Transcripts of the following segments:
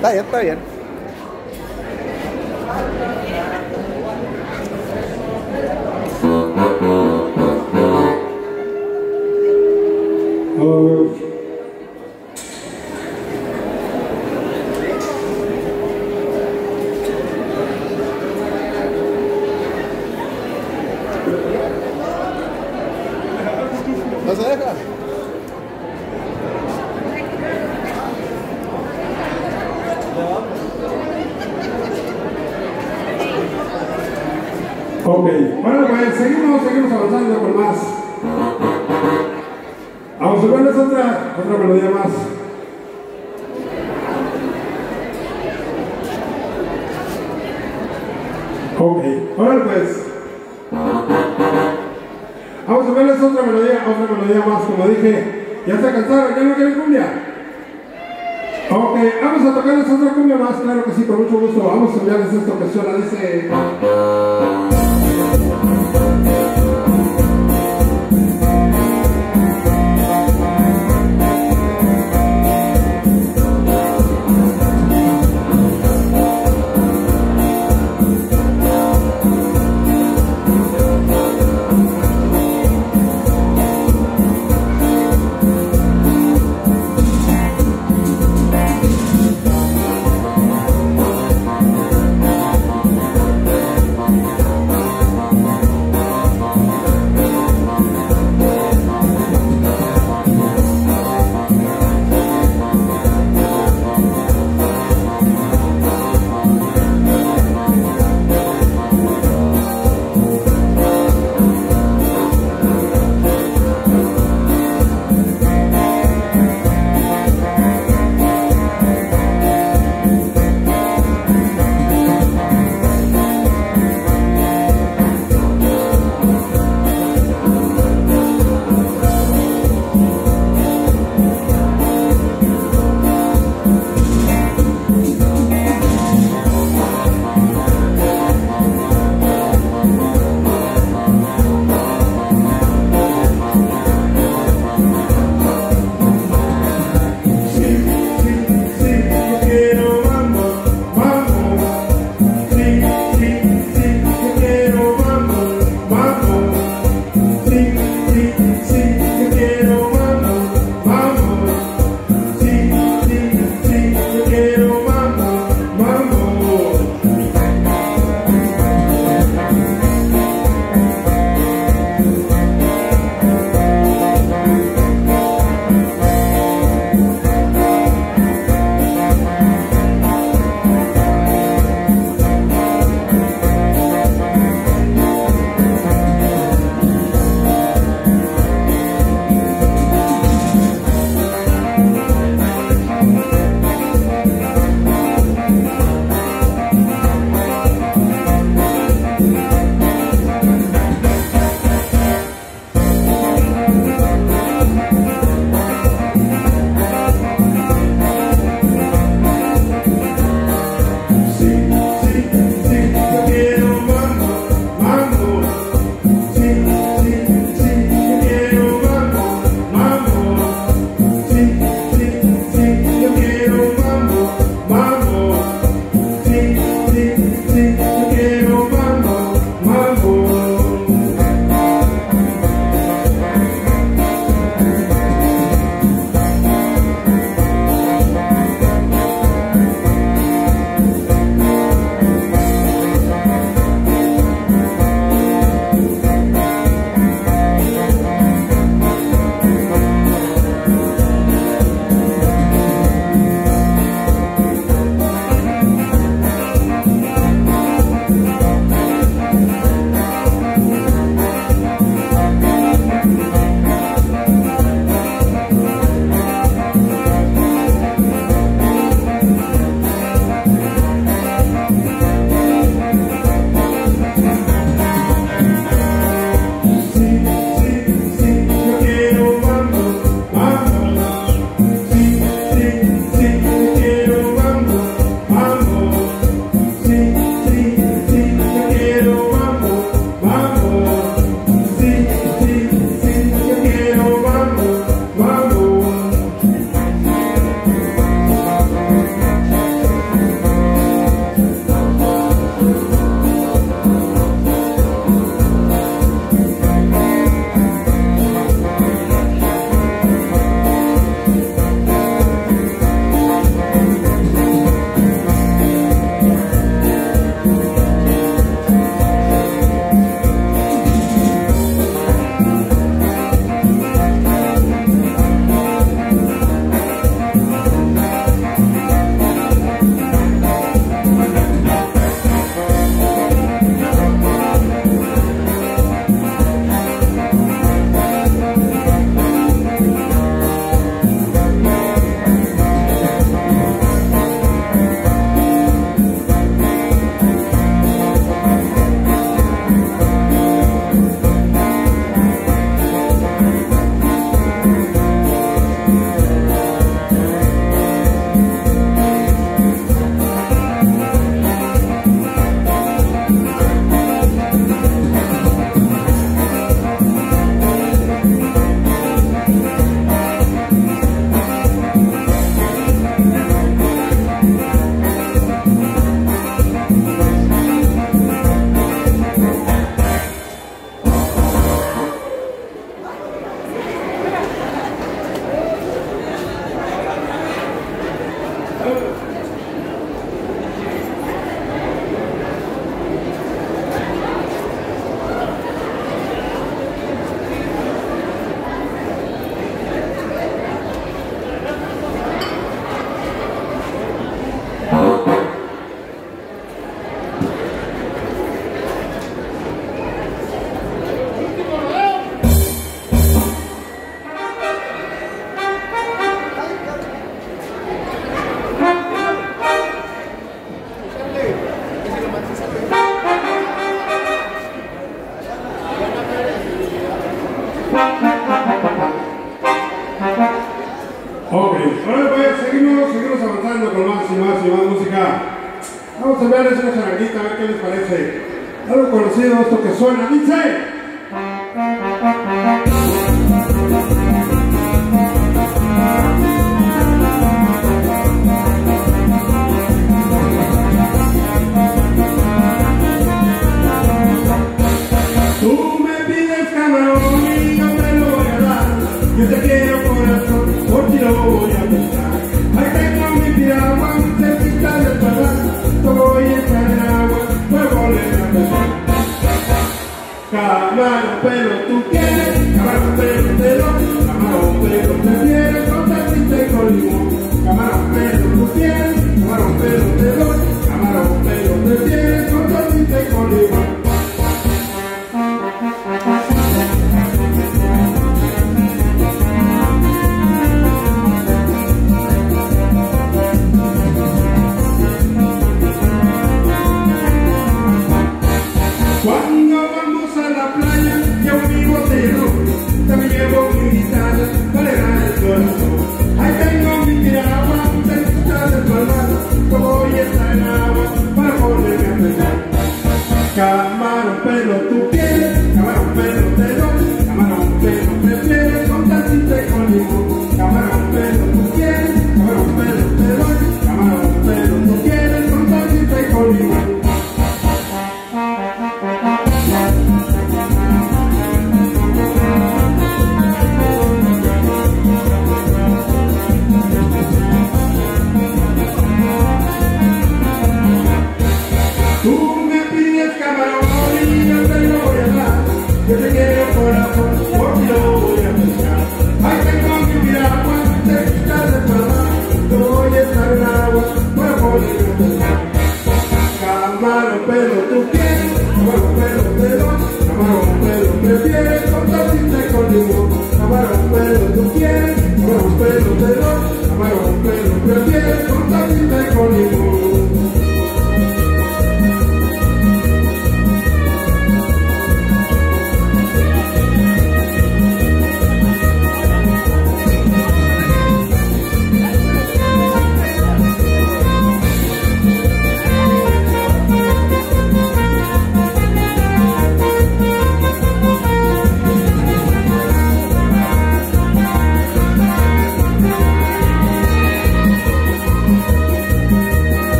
Está bien, está bien. Oh. ¿No se deja? Ok, seguimos, seguimos avanzando con más. Vamos a verles otra, otra melodía más. Ok, ahora pues. Vamos a verles otra melodía, otra melodía más, como dije. ¿Ya está cansado? ¿Ya no quieren cumbia? Ok, vamos a tocarles otra cumbia más, claro que sí, con mucho gusto. Vamos a enviarles esta ocasión, la dice...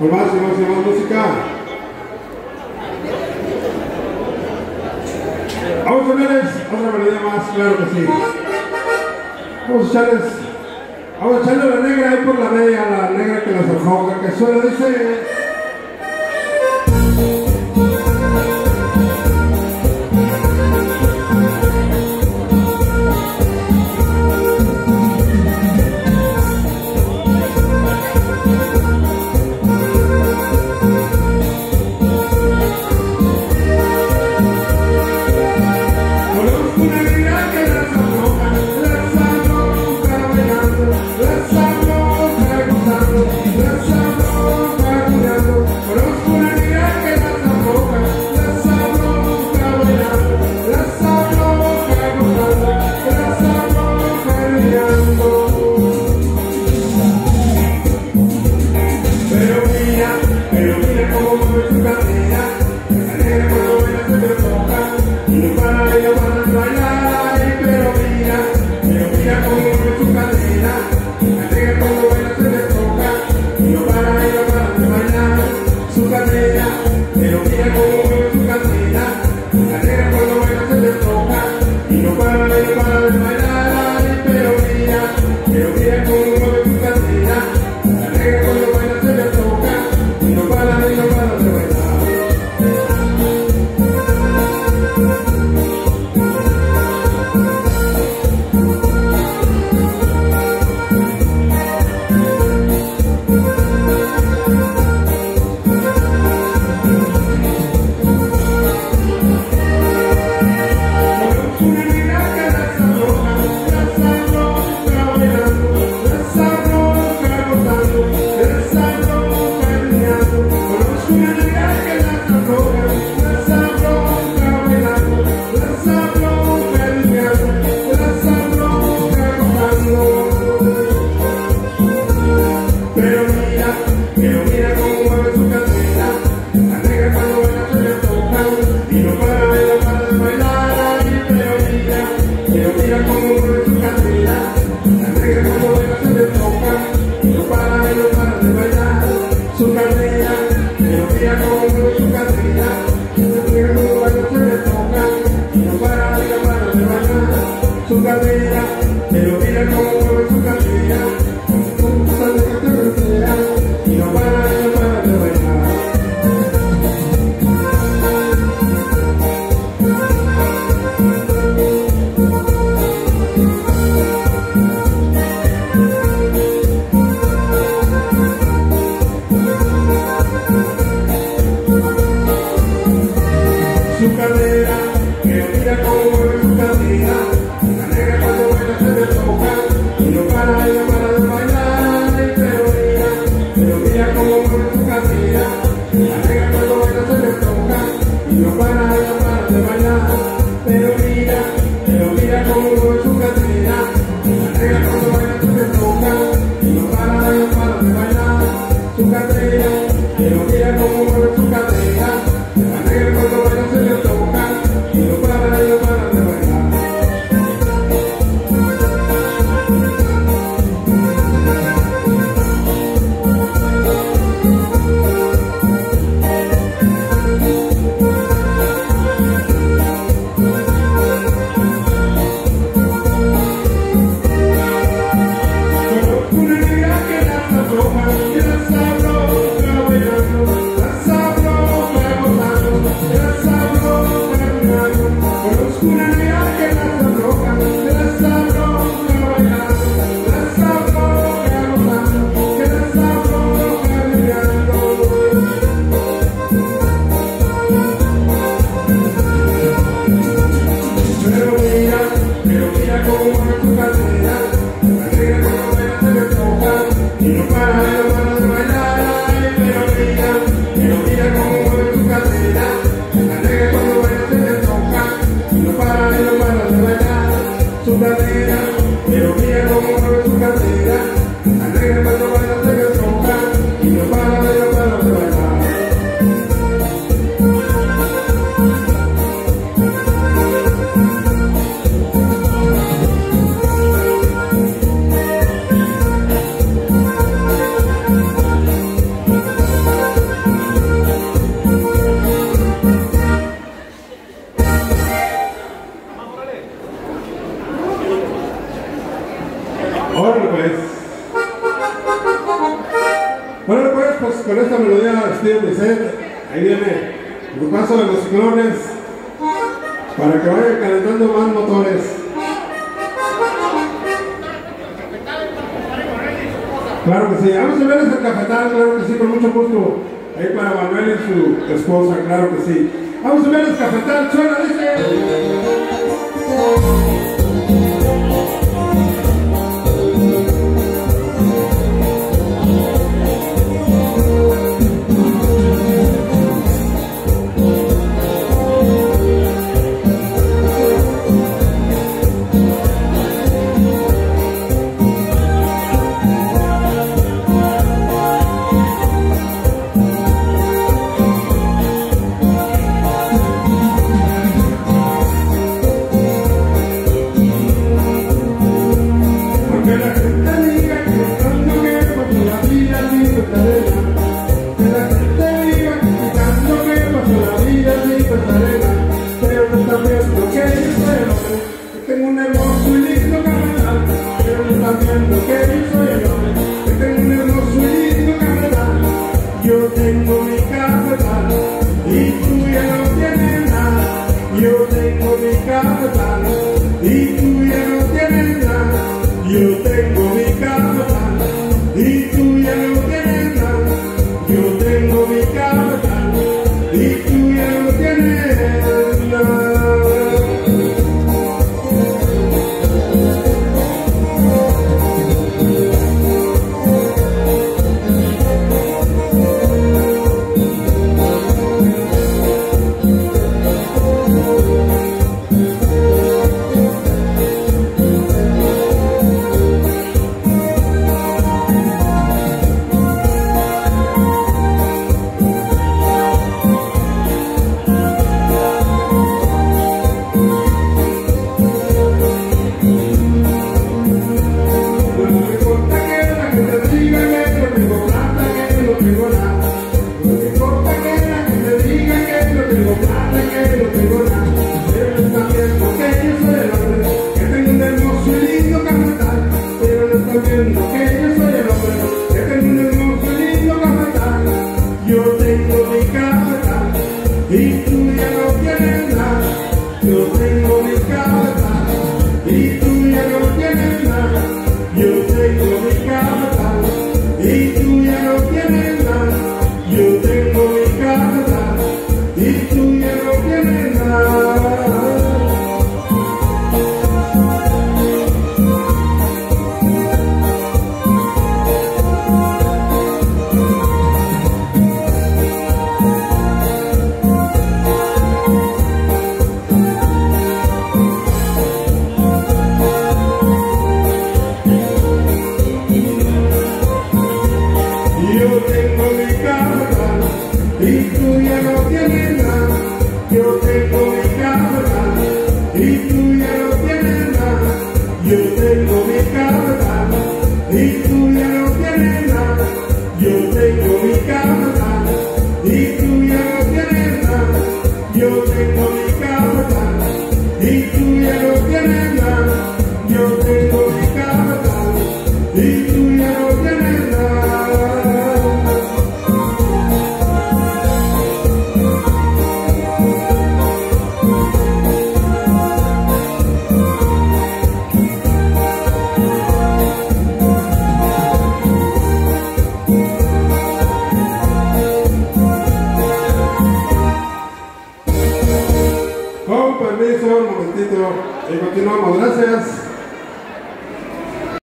Por más y más y más música. Vamos a verles otra melodía más, claro que sí. Vamos a echarles, vamos a echarle la negra ahí por la media, la negra que las ahoga, que suena, dice... Una negra ciclones para que vaya calentando más motores. Claro que sí, vamos a ver el cafetal, claro que sí, con mucho gusto. Ahí para Manuel y su esposa, claro que sí. Vamos a ver el cafetal, suena, dice.